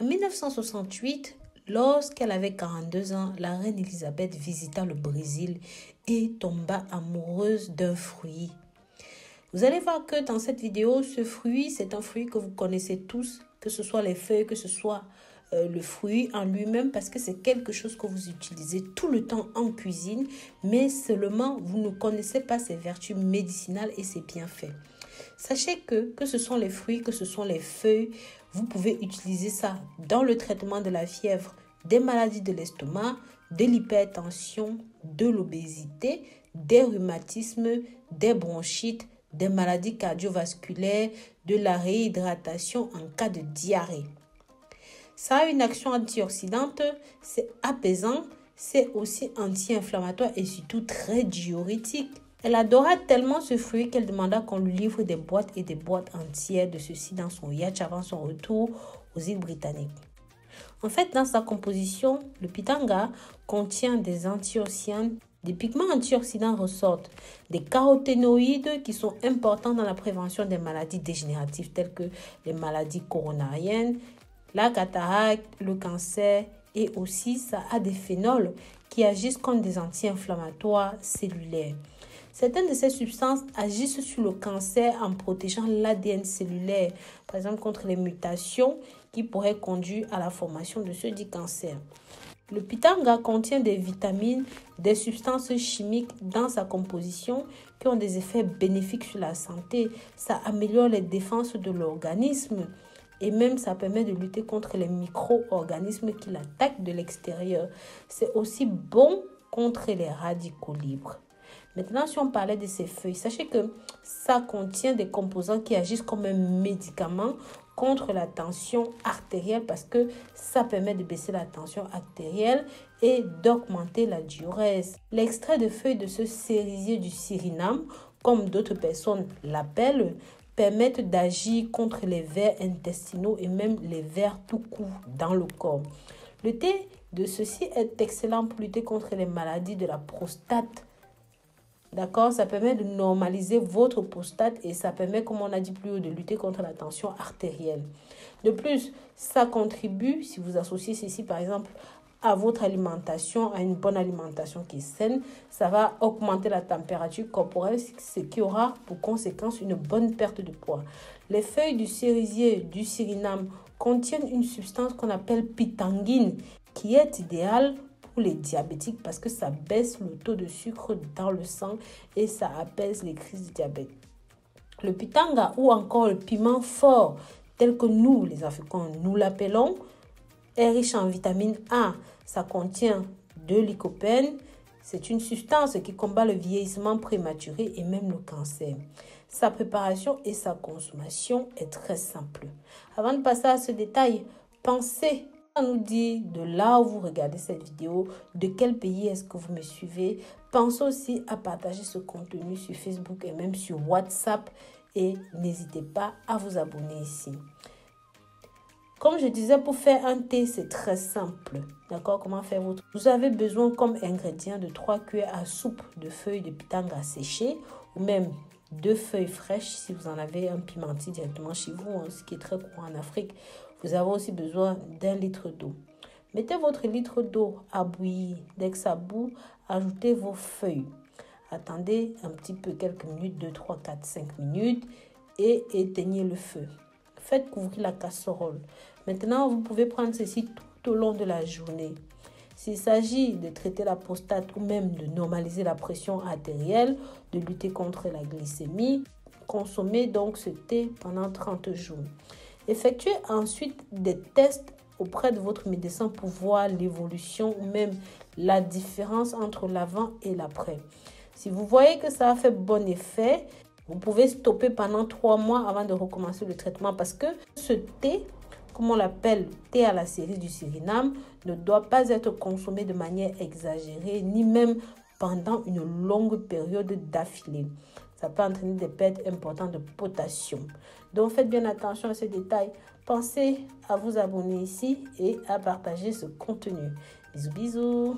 En 1968, lorsqu'elle avait 42 ans, la reine Elisabeth visita le Brésil et tomba amoureuse d'un fruit. Vous allez voir que dans cette vidéo, ce fruit, c'est un fruit que vous connaissez tous, que ce soit les feuilles, que ce soit euh, le fruit en lui-même parce que c'est quelque chose que vous utilisez tout le temps en cuisine, mais seulement vous ne connaissez pas ses vertus médicinales et ses bienfaits. Sachez que, que ce sont les fruits, que ce sont les feuilles, vous pouvez utiliser ça dans le traitement de la fièvre, des maladies de l'estomac, de l'hypertension, de l'obésité, des rhumatismes, des bronchites, des maladies cardiovasculaires, de la réhydratation en cas de diarrhée. Ça a une action antioxydante, c'est apaisant, c'est aussi anti-inflammatoire et surtout très diurétique. Elle adora tellement ce fruit qu'elle demanda qu'on lui livre des boîtes et des boîtes entières de ceci dans son yacht avant son retour aux îles britanniques. En fait, dans sa composition, le pitanga contient des antioxydants des pigments antioxydants ressortent, des caroténoïdes qui sont importants dans la prévention des maladies dégénératives telles que les maladies coronariennes, la cataracte, le cancer et aussi ça a des phénols qui agissent comme des anti-inflammatoires cellulaires. Certaines de ces substances agissent sur le cancer en protégeant l'ADN cellulaire, par exemple contre les mutations qui pourraient conduire à la formation de ce dit cancer. Le pitanga contient des vitamines, des substances chimiques dans sa composition qui ont des effets bénéfiques sur la santé. Ça améliore les défenses de l'organisme et même ça permet de lutter contre les micro-organismes qui l'attaquent de l'extérieur. C'est aussi bon contre les radicaux libres. Maintenant, si on parlait de ces feuilles, sachez que ça contient des composants qui agissent comme un médicament contre la tension artérielle parce que ça permet de baisser la tension artérielle et d'augmenter la diurèse. L'extrait de feuilles de ce cerisier du Suriname, comme d'autres personnes l'appellent, permettent d'agir contre les vers intestinaux et même les vers tout court dans le corps. Le thé de ceci est excellent pour lutter contre les maladies de la prostate. D'accord? Ça permet de normaliser votre prostate et ça permet, comme on a dit plus haut, de lutter contre la tension artérielle. De plus, ça contribue, si vous associez ceci par exemple à votre alimentation, à une bonne alimentation qui est saine, ça va augmenter la température corporelle, ce qui aura pour conséquence une bonne perte de poids. Les feuilles du cerisier du Suriname contiennent une substance qu'on appelle pitangine, qui est idéale pour les diabétiques parce que ça baisse le taux de sucre dans le sang et ça apaise les crises de diabète. Le pitanga ou encore le piment fort, tel que nous, les Africains, nous l'appelons, est riche en vitamine A. Ça contient de lycopène. C'est une substance qui combat le vieillissement prématuré et même le cancer. Sa préparation et sa consommation est très simple. Avant de passer à ce détail, pensez nous dire de là où vous regardez cette vidéo, de quel pays est-ce que vous me suivez. Pensez aussi à partager ce contenu sur Facebook et même sur WhatsApp et n'hésitez pas à vous abonner ici. Comme je disais, pour faire un thé, c'est très simple. D'accord Comment faire votre Vous avez besoin comme ingrédient de 3 cuillères à soupe de feuilles de pitanga séchées ou même deux feuilles fraîches si vous en avez un pimenti directement chez vous, hein, ce qui est très courant en Afrique. Vous avez aussi besoin d'un litre d'eau. Mettez votre litre d'eau à bouillir. Dès que ça bout, ajoutez vos feuilles. Attendez un petit peu, quelques minutes, 2, 3, 4, 5 minutes et éteignez le feu. Faites couvrir la casserole. Maintenant, vous pouvez prendre ceci tout au long de la journée. S'il s'agit de traiter la prostate ou même de normaliser la pression artérielle, de lutter contre la glycémie, consommez donc ce thé pendant 30 jours. Effectuez ensuite des tests auprès de votre médecin pour voir l'évolution ou même la différence entre l'avant et l'après. Si vous voyez que ça a fait bon effet, vous pouvez stopper pendant trois mois avant de recommencer le traitement parce que ce thé, comme on l'appelle thé à la série du Suriname, ne doit pas être consommé de manière exagérée ni même pendant une longue période d'affilée. Ça peut entraîner des pertes importantes de potassium. Donc faites bien attention à ces détails. Pensez à vous abonner ici et à partager ce contenu. Bisous bisous